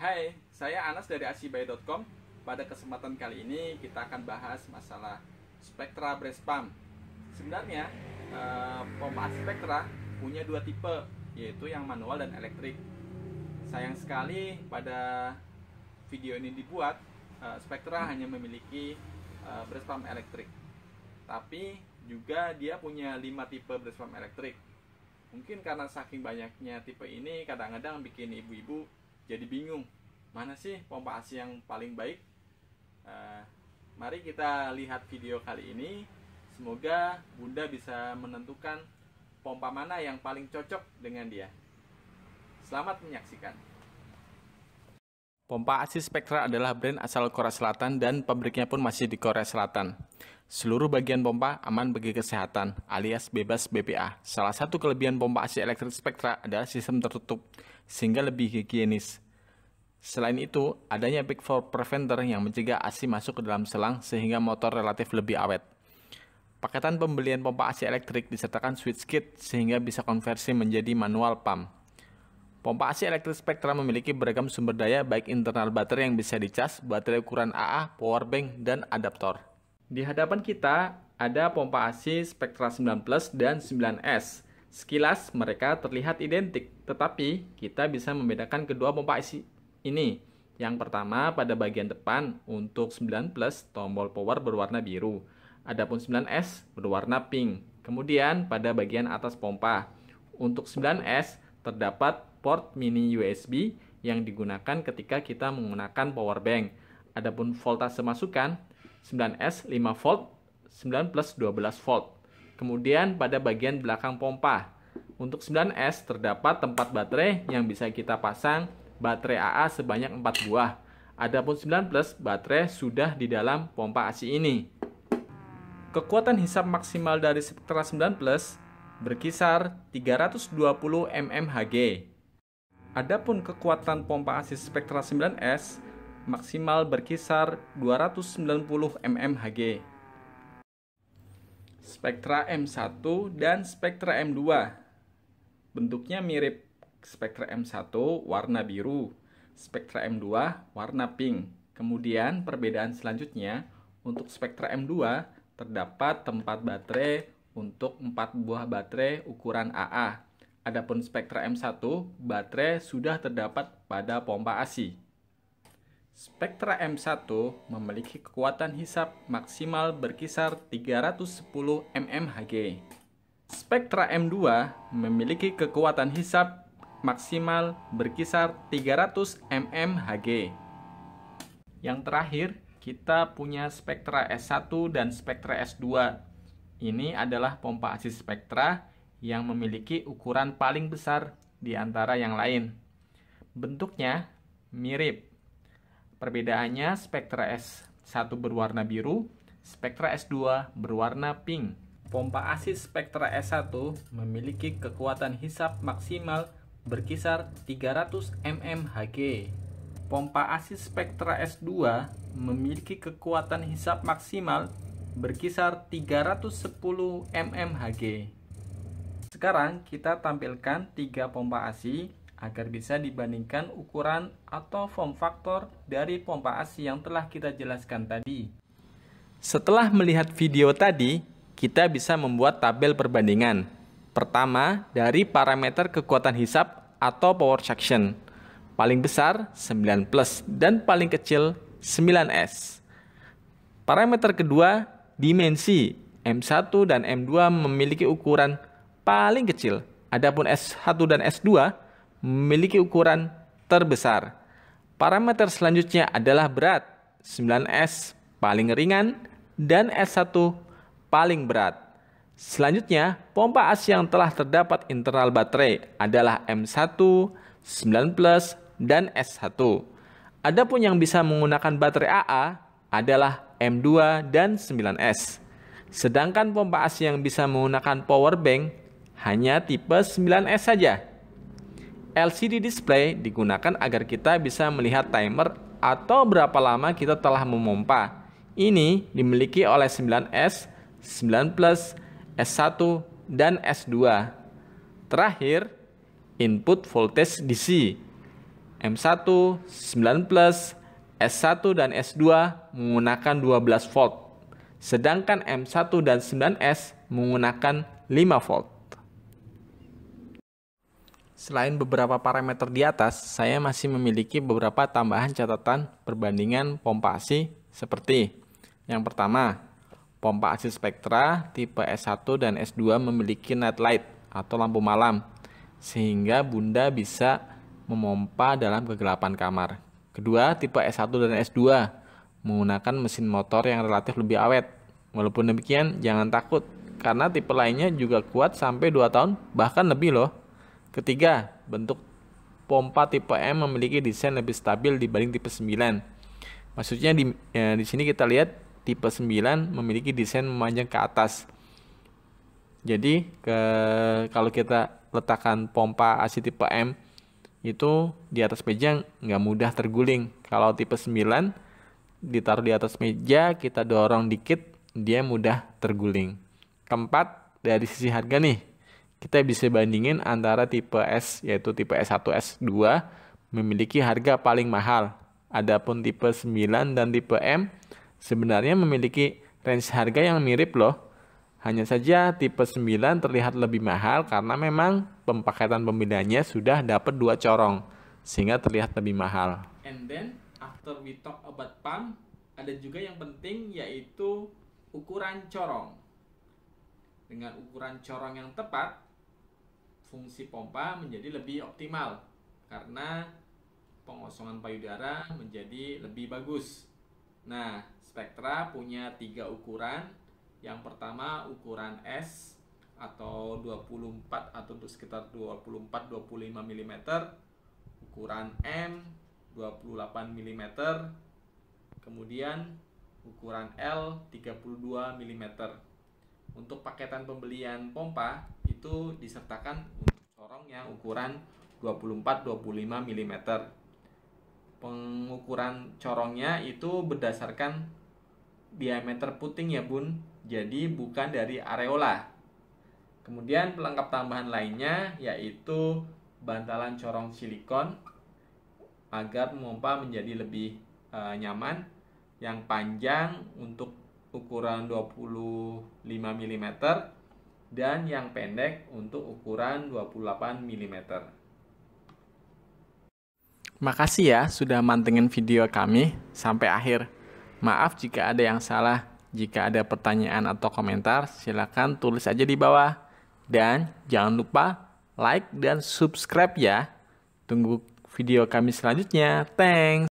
Hai, saya Anas dari asibay.com. Pada kesempatan kali ini kita akan bahas masalah Spectra Brace Pump. Sebenarnya eh, pompa AC Spectra punya dua tipe, yaitu yang manual dan elektrik. Sayang sekali pada video ini dibuat, eh, Spectra hanya memiliki eh, brace pump elektrik. Tapi juga dia punya 5 tipe brace pump elektrik. Mungkin karena saking banyaknya tipe ini kadang-kadang bikin ibu-ibu jadi bingung mana sih pompa AC yang paling baik? Uh, mari kita lihat video kali ini. Semoga bunda bisa menentukan pompa mana yang paling cocok dengan dia. Selamat menyaksikan Pompa AC Spectra adalah brand asal Korea Selatan dan pabriknya pun masih di Korea Selatan. Seluruh bagian pompa aman bagi kesehatan, alias bebas BPA. Salah satu kelebihan pompa AC elektrik Spectra adalah sistem tertutup, sehingga lebih higienis. Selain itu, adanya Big Four Preventer yang mencegah AC masuk ke dalam selang sehingga motor relatif lebih awet. Paketan pembelian pompa AC elektrik disertakan switch kit sehingga bisa konversi menjadi manual pump. Pompa AC elektrik Spectra memiliki beragam sumber daya baik internal baterai yang bisa dicas, baterai ukuran AA, power bank, dan adaptor. Di hadapan kita ada pompa AC Spectra 9 Plus dan 9S. Sekilas mereka terlihat identik, tetapi kita bisa membedakan kedua pompa AC ini. Yang pertama pada bagian depan untuk 9 Plus tombol power berwarna biru. Adapun 9S berwarna pink. Kemudian pada bagian atas pompa untuk 9S terdapat port mini USB yang digunakan ketika kita menggunakan power bank. Adapun voltase masukan 9S 5 volt, 9 plus 12 volt. Kemudian pada bagian belakang pompa, untuk 9S terdapat tempat baterai yang bisa kita pasang baterai AA sebanyak 4 buah. Adapun 9 plus baterai sudah di dalam pompa AC ini. Kekuatan hisap maksimal dari Spectra 9 Plus berkisar 320 mmHg Adapun kekuatan pompa AC Spectra 9S maksimal berkisar 290 mmHg. Spectra M1 dan Spectra M2 bentuknya mirip Spectra M1 warna biru, Spectra M2 warna pink. Kemudian perbedaan selanjutnya untuk Spectra M2 terdapat tempat baterai untuk 4 buah baterai ukuran AA Adapun Spectra M1, baterai sudah terdapat pada pompa AC. Spectra M1 memiliki kekuatan hisap maksimal berkisar 310 mmHg. Spectra M2 memiliki kekuatan hisap maksimal berkisar 300 mmHg. Yang terakhir, kita punya Spectra S1 dan Spectra S2. Ini adalah pompa AC Spectra yang memiliki ukuran paling besar di antara yang lain. Bentuknya mirip. Perbedaannya Spectra S1 berwarna biru, Spectra S2 berwarna pink. Pompa AC Spectra S1 memiliki kekuatan hisap maksimal berkisar 300 mmHg. Pompa AC Spectra S2 memiliki kekuatan hisap maksimal berkisar 310 mmHg. Sekarang kita tampilkan tiga pompa ASI agar bisa dibandingkan ukuran atau form faktor dari pompa ASI yang telah kita jelaskan tadi. Setelah melihat video tadi, kita bisa membuat tabel perbandingan. Pertama, dari parameter kekuatan hisap atau power suction. Paling besar 9 plus dan paling kecil 9S. Parameter kedua, dimensi. M1 dan M2 memiliki ukuran paling kecil. Adapun S1 dan S2 memiliki ukuran terbesar. Parameter selanjutnya adalah berat. 9S paling ringan dan S1 paling berat. Selanjutnya, pompa AC yang telah terdapat internal baterai adalah M1, 9 plus, dan S1. Adapun yang bisa menggunakan baterai AA adalah M2 dan 9S. Sedangkan pompa AC yang bisa menggunakan power bank hanya tipe 9S saja. LCD display digunakan agar kita bisa melihat timer atau berapa lama kita telah memompa. Ini dimiliki oleh 9S, 9 Plus, S1, dan S2. Terakhir, input voltage DC. M1, 9 plus, S1 dan S2 menggunakan 12 volt. Sedangkan M1 dan 9S menggunakan 5 volt. Selain beberapa parameter di atas, saya masih memiliki beberapa tambahan catatan perbandingan pompa ASI seperti yang pertama, pompa ASI Spectra tipe S1 dan S2 memiliki night light atau lampu malam sehingga Bunda bisa memompa dalam kegelapan kamar. Kedua, tipe S1 dan S2 menggunakan mesin motor yang relatif lebih awet. Walaupun demikian, jangan takut karena tipe lainnya juga kuat sampai 2 tahun bahkan lebih loh. Ketiga, bentuk pompa tipe M memiliki desain lebih stabil dibanding tipe 9. Maksudnya di ya, di sini kita lihat tipe 9 memiliki desain memanjang ke atas. Jadi ke kalau kita letakkan pompa AC tipe M itu di atas meja nggak mudah terguling. Kalau tipe 9 ditaruh di atas meja, kita dorong dikit, dia mudah terguling. Keempat, dari sisi harga nih, kita bisa bandingin antara tipe S yaitu tipe S1, S2 memiliki harga paling mahal. Adapun tipe 9 dan tipe M sebenarnya memiliki range harga yang mirip loh hanya saja tipe 9 terlihat lebih mahal karena memang pempaketan pembedanya sudah dapat dua corong sehingga terlihat lebih mahal. And then after we talk about pump, ada juga yang penting yaitu ukuran corong. Dengan ukuran corong yang tepat, fungsi pompa menjadi lebih optimal karena pengosongan payudara menjadi lebih bagus. Nah, Spectra punya tiga ukuran yang pertama ukuran S atau 24 atau untuk sekitar 24 25 mm. Ukuran M 28 mm. Kemudian ukuran L 32 mm. Untuk paketan pembelian pompa itu disertakan untuk corong yang ukuran 24 25 mm. Pengukuran corongnya itu berdasarkan diameter puting ya Bun jadi bukan dari areola. Kemudian pelengkap tambahan lainnya yaitu bantalan corong silikon agar memompa menjadi lebih e, nyaman yang panjang untuk ukuran 25 mm dan yang pendek untuk ukuran 28 mm. Makasih ya sudah mantengin video kami sampai akhir. Maaf jika ada yang salah jika ada pertanyaan atau komentar, silakan tulis aja di bawah. Dan jangan lupa like dan subscribe ya. Tunggu video kami selanjutnya. Thanks.